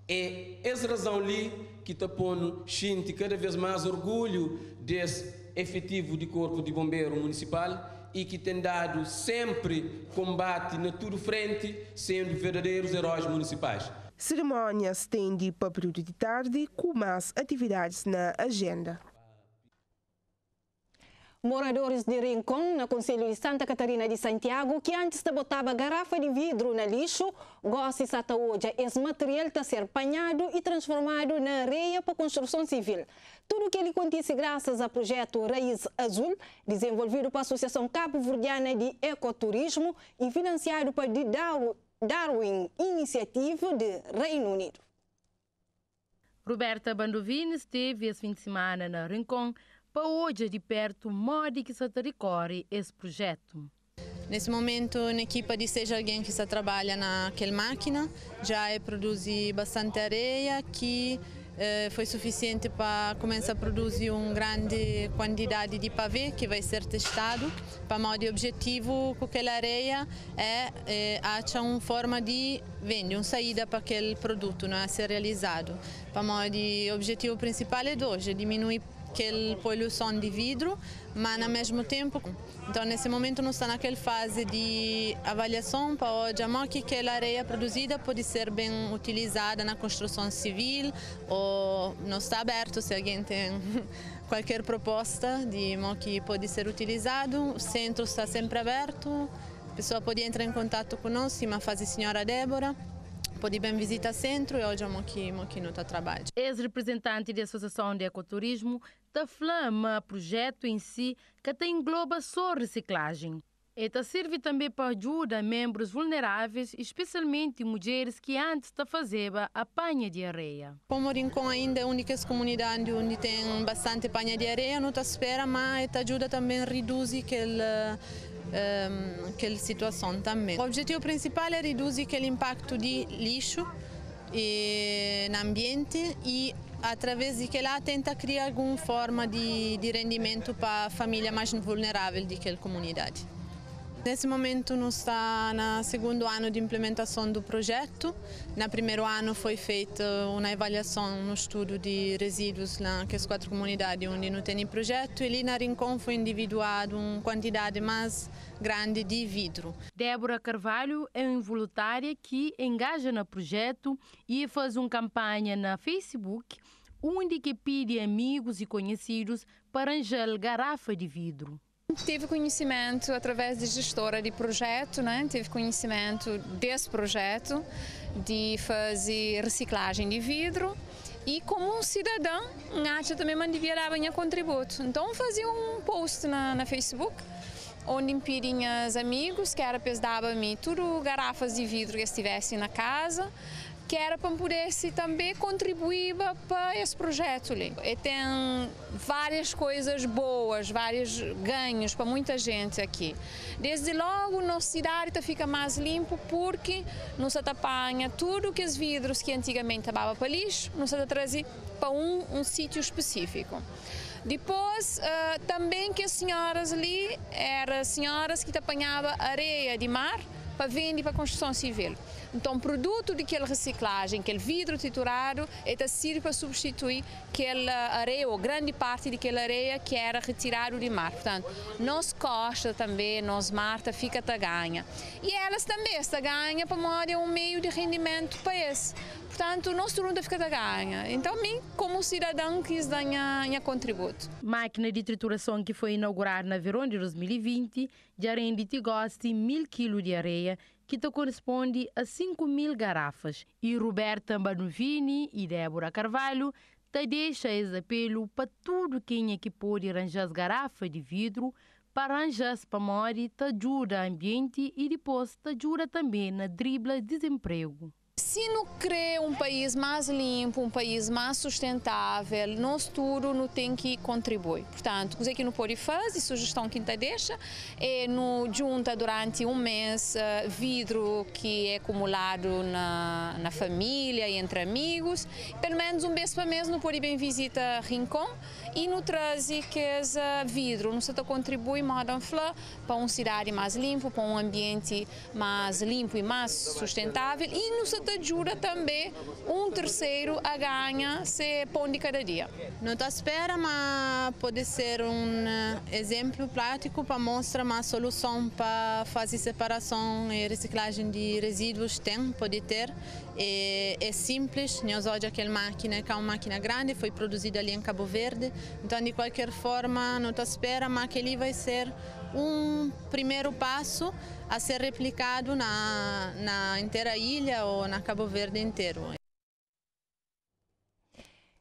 É essa razão ali que está pondo gente cada vez mais orgulho desse efetivo de corpo de bombeiro municipal e que tem dado sempre combate na tudo frente, sendo verdadeiros heróis municipais. Cerimônia se estende para período de tarde, com mais atividades na agenda. Moradores de Rincon, na Conselho de Santa Catarina de Santiago, que antes botava garrafa de vidro na lixo, gostam de hoje esse material está ser apanhado e transformado na areia para construção civil. Tudo o que ele acontece graças ao projeto Raiz Azul, desenvolvido pela Associação Cabo Verdeana de Ecoturismo e financiado por Darwin Iniciativa de Reino Unido. Roberta Bandovini esteve esse fim de semana na Rincon para hoje de perto modo que se recorre esse projeto. Nesse momento, na equipa de seja alguém que está trabalha naquela máquina, já é produzir bastante areia que foi suficiente para começar a produzir uma grande quantidade de pavê que vai ser testado. Para modo objetivo com aquela areia é, é achar uma forma de vender, uma saída para aquele produto não é, ser realizado. Para modo objetivo principal é hoje, diminuir aquela poluição de vidro, mas ao mesmo tempo, então nesse momento não está naquela fase de avaliação para a que aquela areia produzida pode ser bem utilizada na construção civil ou não está aberto se alguém tem qualquer proposta de que pode ser utilizado, o centro está sempre aberto, a pessoa pode entrar em contato conosco, mas faz a senhora Débora, pode bem visitar centro e hoje é aqui, aqui no trabalho. Ex-representante da Associação de Ecoturismo da Flama, projeto em si que tem engloba só reciclagem. Esta serve também para ajudar membros vulneráveis, especialmente mulheres que antes faziam apanha de areia. Como Rincon ainda é a única comunidade onde tem bastante apanha de areia, não está espera, mas ajuda também a reduzir aquele um, aquela situação também. O objetivo principal é reduzir aquele impacto de lixo e, no ambiente e através de que lá tenta criar alguma forma de, de rendimento para a família mais vulnerável daquela comunidade. Nesse momento nós está no segundo ano de implementação do projeto. No primeiro ano foi feita uma avaliação no estudo de resíduos nas quatro comunidades onde não tem projeto e ali na Rincon foi individuado uma quantidade mais grande de vidro. Débora Carvalho é uma voluntária que engaja no projeto e faz uma campanha na Facebook onde que pede amigos e conhecidos para arranjar garrafa de vidro. Tive conhecimento através de gestora de projeto, né? tive conhecimento desse projeto de fazer reciclagem de vidro e como um cidadão, acho também dar minha contributo. Então fazia um post na, na Facebook onde pediam amigos que era pesdava-me tudo garrafas de vidro que estivessem na casa que era para poder se também contribuir para esse projeto ali. E tem várias coisas boas, vários ganhos para muita gente aqui. Desde logo, nossa cidade fica mais limpo porque não se apanha tudo que os vidros que antigamente estavam para lixo, não se trazia para um, um sítio específico. Depois, uh, também que as senhoras ali eram senhoras que apanhavam areia de mar para vender para a construção civil. Então, produto daquela reciclagem, aquele vidro triturado, é serve para substituir aquela areia, ou grande parte daquela areia que era retirado do mar. Portanto, nós costa também, nós Marta, fica a ganha. E elas também, esta ganha, para modo é um meio de rendimento para esse. Portanto, nós tudo fica a ganha. Então, mim, como cidadão, quis dar minha contributo. Máquina de trituração que foi inaugurada na verão de 2020 já rende goste mil quilos de areia que te corresponde a 5 mil garrafas. E Roberta Banovini e Débora Carvalho te deixa esse apelo para tudo quem é que pode arranjar as garrafas de vidro para arranjar para morrer, te ajuda o ambiente e depois te ajuda também na dribla desemprego. Não quer um país mais limpo, um país mais sustentável, nós tudo não tem que contribuir. Portanto, o que não pode fazer, sugestão que a deixa, é no junta durante um mês uh, vidro que é acumulado na, na família e entre amigos. Pelo menos um mês para mês não pode bem visitar Rincon e não traz que esse vidro não se contribui modo para uma cidade mais limpa, para um ambiente mais limpo e mais sustentável e não se ajuda também um terceiro a ganhar se pão de cada dia. Não está espera, mas pode ser um exemplo prático para mostrar uma solução para fazer separação e reciclagem de resíduos tem, pode ter. É, é simples, nós hoje aquela máquina que é uma máquina grande, foi produzida ali em Cabo Verde, então de qualquer forma não está espera, mas aquele vai ser um primeiro passo a ser replicado na, na inteira ilha ou na Cabo Verde inteiro.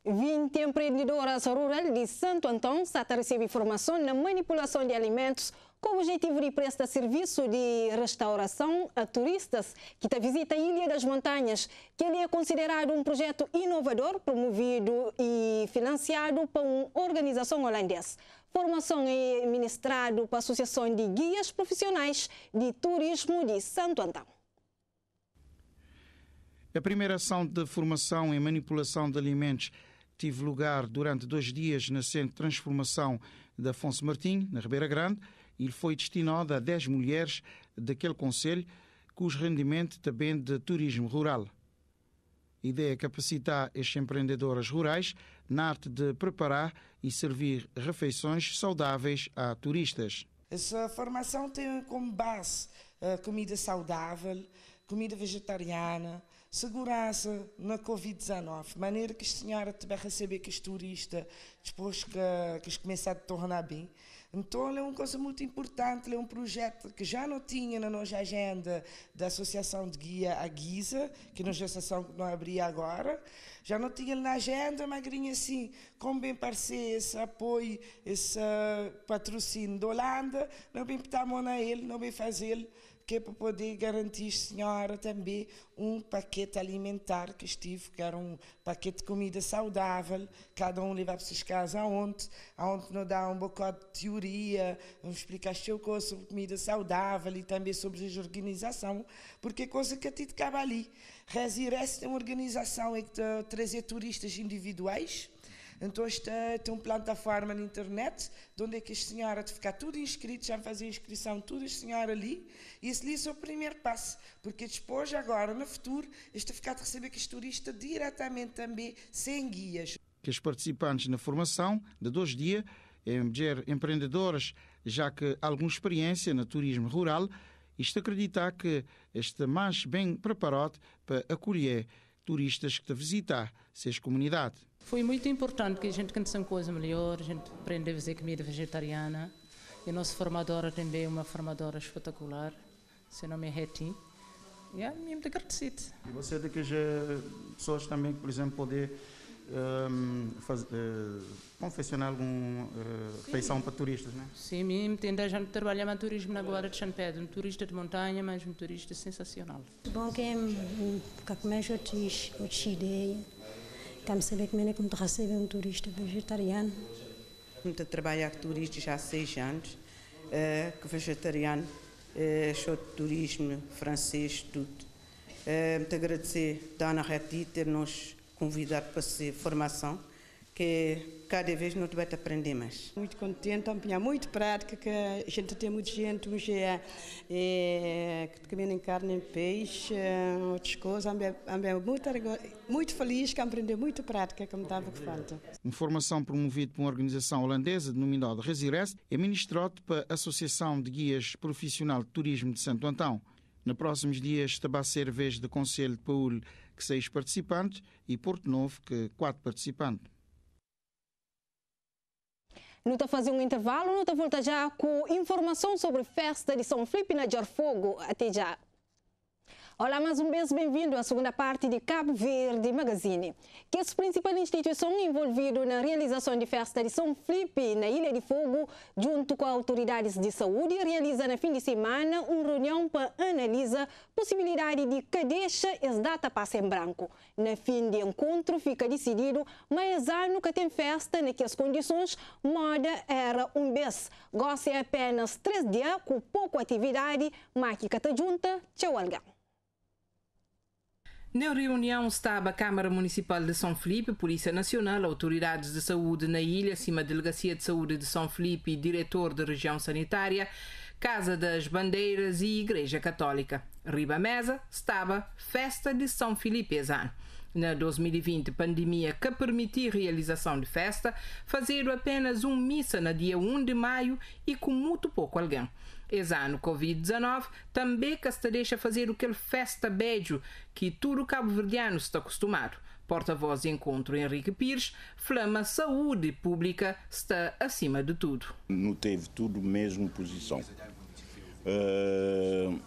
20 empreendedoras rurais de Santo Antão está a receber informação na manipulação de alimentos com o objetivo de prestar serviço de restauração a turistas que visitam a Ilha das Montanhas, que ele é considerado um projeto inovador, promovido e financiado por uma organização holandesa. Formação é ministrado para a Associação de Guias Profissionais de Turismo de Santo Antão. A primeira ação de formação em manipulação de alimentos teve lugar durante dois dias na Centro de Transformação de Afonso Martim, na Ribeira Grande, e foi destinado a 10 mulheres daquele conselho, cujo rendimento também de turismo rural. A ideia é capacitar estes empreendedoras rurais na arte de preparar e servir refeições saudáveis a turistas. Essa formação tem como base uh, comida saudável, comida vegetariana, segurança na Covid-19, maneira que a senhora tiver receber que os turistas, depois que, que começar a tornar bem, Então, é uma coisa muito importante, é um projeto que já não tinha na nossa agenda da Associação de Guia a Guisa, que uma associação não abria agora, já não tinha na agenda, mas grinha assim, como bem parecer esse apoio, esse patrocínio da Holanda, não bem petar a ele, não bem fazer que é para poder garantir, senhora, também um paquete alimentar que estive, que era um paquete de comida saudável, cada um levar para suas casas aonde, aonde nos dá um bocado de teoria, vamos explicar seu coisa sobre comida saudável e também sobre a organização, porque é coisa que a ti cabe ali. Resirest é uma organização é que trazer turistas individuais, então está, tem uma plataforma na internet, onde é que a senhora de ficar tudo inscrito, já fazer inscrição, tudo a senhora ali, e esse ali é o primeiro passo, porque depois, agora, no futuro, está a ficar de receber que os turistas diretamente também, sem guias. Que os participantes na formação de dois dias é mulher empreendedoras, já que alguma experiência no turismo rural, isto acreditar que está mais bem preparado para acolher turistas que te visitar, seja comunidade. Foi muito importante que a gente conheça uma coisa melhor, a gente aprende a fazer comida vegetariana. E a nossa formadora também é uma formadora espetacular, seu nome é Reti. E é muito agradecido. E você é daquelas pessoas também que, por exemplo, poder um, faz, uh, confeccionar alguma uh, refeição para turistas, né? Sim, me entendo, a gente trabalha no turismo agora de São Pedro, um turista de montanha, mas um turista sensacional. Bom que é, que começa a ideia Estamos a saber que me recebe um turista vegetariano. Estou a trabalhar com turistas já há seis anos, uh, que vegetariano, uh, sou de turismo francês, tudo. Uh, muito agradecer a Dona Reti ter nos convidado para fazer formação que cada vez não vai aprender mais. Muito contente, empenhar muito prática, que a gente tem muita gente hoje é, é que comem carne e peixe, outras coisas, é muito, muito feliz que aprender muito prática, como estava que falta. Uma formação promovida por uma organização holandesa denominada Resirest é ministrado para a Associação de Guias Profissional de Turismo de Santo Antão. Nos próximos dias está a ser vez do Conselho de Paúl que seis participantes e Porto Novo que quatro participantes. Não está fazendo um intervalo, não está volta já com informação sobre festa de São Felipe na Jarfogo. Até já. Olá, mais um vez bem-vindo à segunda parte de Cabo Verde Magazine. Que as principais instituições envolvidas na realização de festa de São Felipe na Ilha de Fogo, junto com autoridades de saúde, realiza na fim de semana uma reunião para analisar possibilidade de que deixa as data passe em branco. Na fim de encontro fica decidido, mas ano que tem festa naquelas condições, moda era um mês. Gosta apenas três dias com pouca atividade, mas que junta, tchau algão. Na reunião estava a Câmara Municipal de São Felipe, Polícia Nacional, autoridades de saúde na ilha, acima a Delegacia de Saúde de São Felipe e diretor da região sanitária, Casa das Bandeiras e Igreja Católica. Riba mesa estava Festa de São Felipe Exano. Na 2020, pandemia que permitiu realização de festa, fazer apenas um missa no dia 1 de maio e com muito pouco alguém. Esse ano, Covid-19, também que se deixa fazer aquele festa beijo que todo cabo-verdiano está acostumado. Porta-voz de encontro Henrique Pires, flama saúde pública está acima de tudo. Não teve tudo mesmo posição. Uh,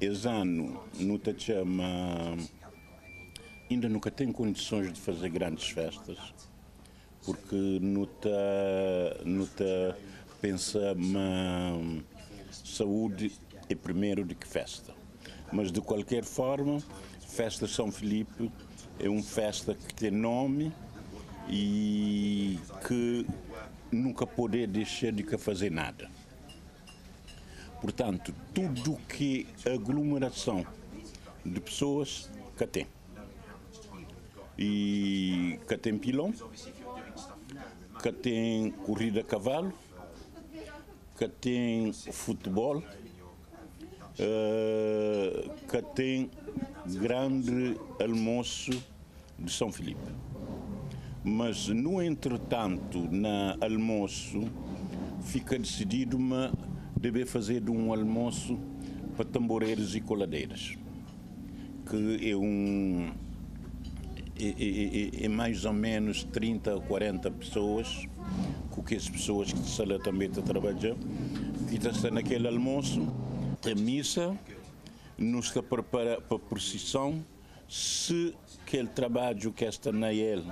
esse ano, não te chama, ainda nunca tem condições de fazer grandes festas, porque está pensa, mas saúde é primeiro do que festa. Mas de qualquer forma, Festa São Felipe é uma festa que tem nome e que nunca poder deixar de fazer nada. Portanto, tudo que aglomeração de pessoas que tem. E que tem pilão, que tem corrida a cavalo, que tem futebol, uh, que tem grande almoço de São Filipe. Mas, no entretanto, na almoço, fica decidido uma deve fazer de um almoço para tamboreiros e coladeiras, que é um é, é, é, é mais ou menos 30 ou 40 pessoas com que as pessoas que estão lá também estão trabalhando, que estão naquele almoço, a missa, nos está preparar para a procissão, se aquele trabalho que está na ele,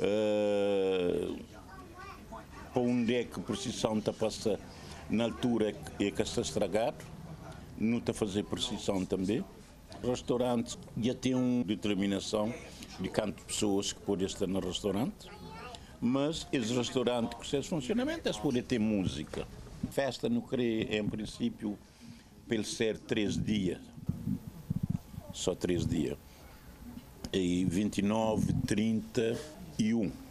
uh, para onde é que a procissão está passar na altura é que está estragado, não está a fazer procissão também. Restaurante já tem uma determinação de quantas pessoas que podem estar no restaurante, mas esse restaurante, com seu funcionamento, podem ter música. Festa não crê, em princípio, pelo ser três dias, só três dias. E 29, 30 e 1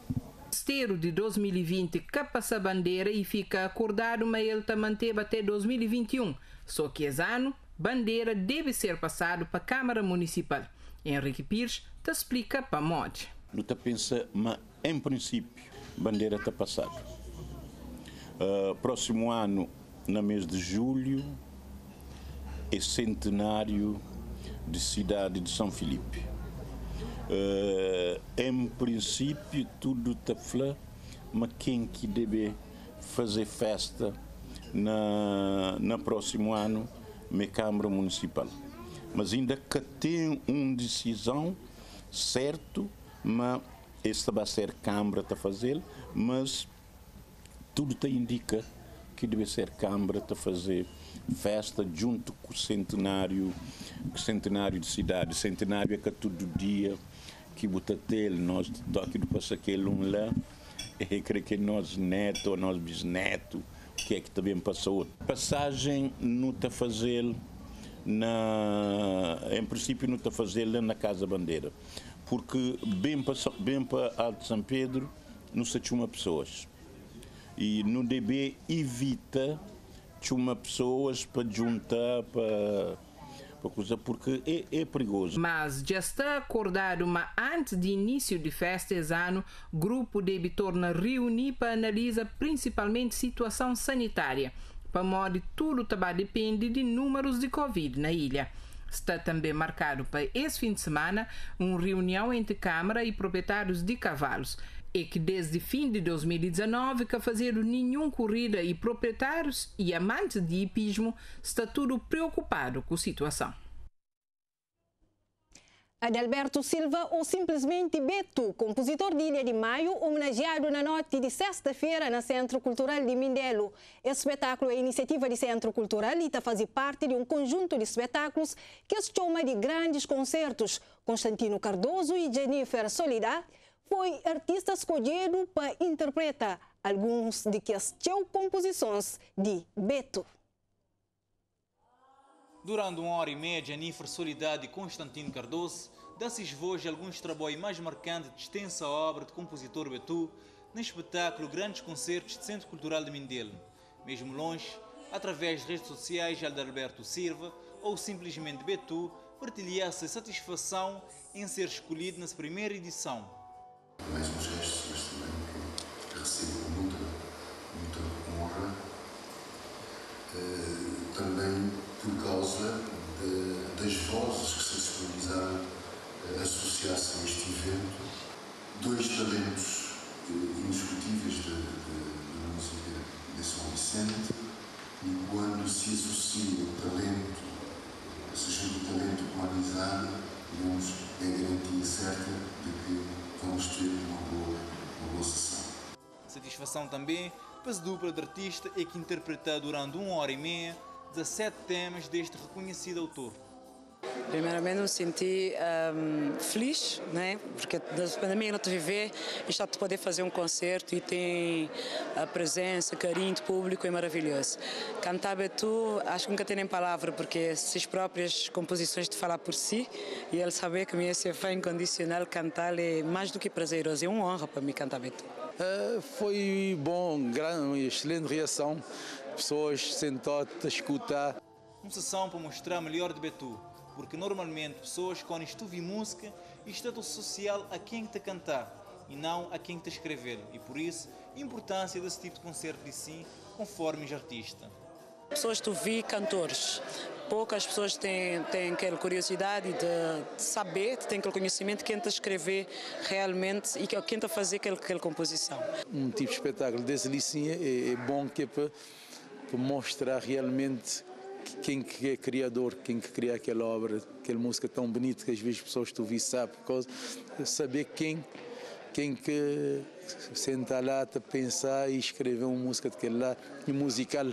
esteiro de 2020 capa essa bandeira e fica acordado, mas ele está manteve até 2021. Só que esse ano, bandeira deve ser passado para a Câmara Municipal. Henrique Pires te explica para a MOD. Não te pensa, mas em princípio, bandeira está passada. Uh, próximo ano, no mês de julho, é centenário de cidade de São Filipe. Uh, em princípio, tudo está flá, mas quem que deve fazer festa na, na próximo ano, na Câmara Municipal. Mas ainda que tem uma decisão certo, mas esta vai ser Câmara a fazer, mas tudo te indica que deve ser Câmara a fazer festa junto com o centenário, centenário de cidade. Centenário é que todo dia que Butatel, nós toque do aquele um lá, e creio que nós neto, nós bisneto, que é que também passou. Passagem não está fazer na, em princípio fazer lá na Casa Bandeira, porque bem para, bem para Alto São Pedro não se chama pessoas. E no DB evita chama pessoas para juntar para porque é, é, perigoso. Mas já está acordado, mas antes de início de festa esse ano, grupo deve tornar reunir para analisar principalmente situação sanitária. Para modo tudo também depende de números de Covid na ilha. Está também marcado para esse fim de semana uma reunião entre Câmara e proprietários de cavalos é que desde fim de 2019 que fazer nenhum corrida e proprietários e amantes de hipismo está tudo preocupado com a situação. Adalberto Silva, ou simplesmente Beto, compositor de Ilha de Maio, homenageado na noite de sexta-feira no Centro Cultural de Mindelo. Esse espetáculo é iniciativa do Centro Cultural e está fazendo parte de um conjunto de espetáculos que se chama de grandes concertos. Constantino Cardoso e Jennifer Solidar foi artista escolhido para interpretar alguns de que as composições de Beto. Durante uma hora e meia, Jennifer Solidade e Constantino Cardoso dá-se voz de alguns trabalhos mais marcantes de extensa obra de compositor Betu no espetáculo Grandes Concertos de Centro Cultural de Mindelo, mesmo longe, através de redes sociais de Alberto Silva ou simplesmente Betu, partilhasse a satisfação em ser escolhido nessa primeira edição. Mais um gesto, mas também que recebo muita, muita honra, uh, também por causa de, das vozes que se disponibilizaram a associar-se a este evento, dois talentos uh, indiscutíveis da música de São Vicente, e quando se associa o talento, seja o talento com a amizade, digamos, é a garantia certa de que ter uma boa, uma boa sessão. Satisfação também para a dupla de artista e que interpreta durante uma hora e meia 17 temas deste reconhecido autor. Primeiramente me senti um, feliz, né? porque da pandemia que nós viver, está de poder fazer um concerto e tem a presença, carinho do público é maravilhoso. Cantar Betu, acho que nunca tem nem palavra, porque suas próprias composições de falar por si e ele saber que me ser fã incondicional cantar é mais do que prazeroso, é uma honra para mim cantar Betu. Uh, foi bom, grande, excelente reação, pessoas sentadas a escutar. Uma sessão para mostrar melhor de Betu porque normalmente pessoas quando estudam música estado social a quem te cantar e não a quem te escrever e por isso a importância desse tipo de concerto de si conforme os artista. Pessoas que ouvem cantores poucas pessoas têm, têm aquela curiosidade de, de saber, têm aquele conhecimento, quem está escrever realmente e quem está fazer aquela, aquela composição. Um tipo de espetáculo desse ali é, é bom que é para, para mostrar realmente quem que é criador, quem que cria aquela obra, aquela música tão bonita que às vezes as pessoas tu vi sabem, saber quem quem que senta lá a pensar e escrever uma música daquele lá e musical